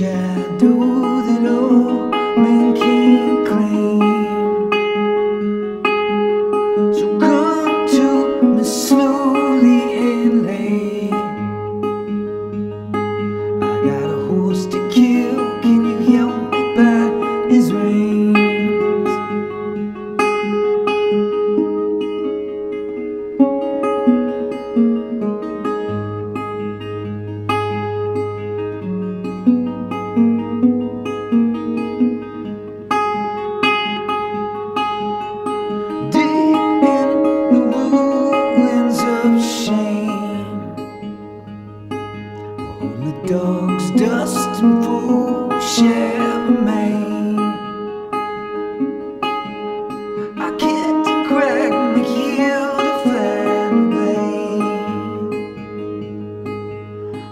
that men can claim. So come to me slowly and. I got a horse to kill. Can you help me by his rein? i can't crack my to find a way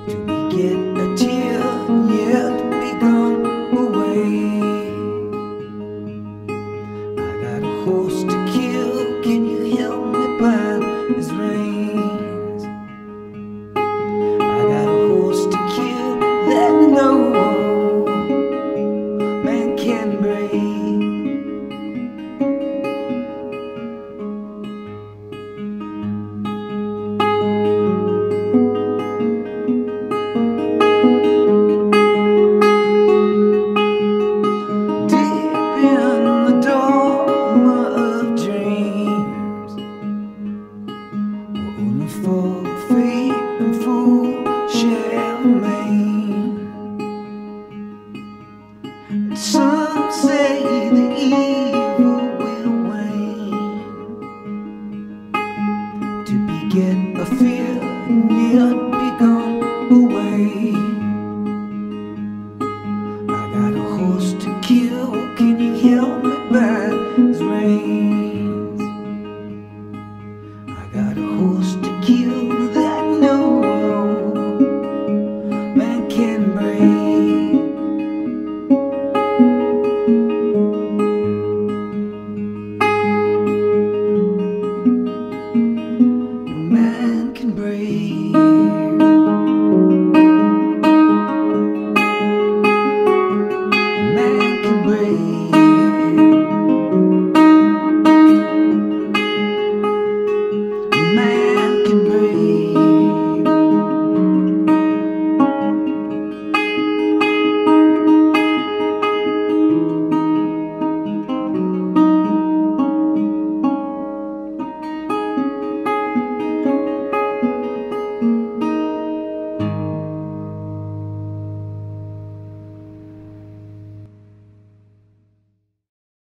to begin a tear yet to be gone away. I got a. for free and full Charlemagne. And some say the evil will wane to begin a fear. can breathe.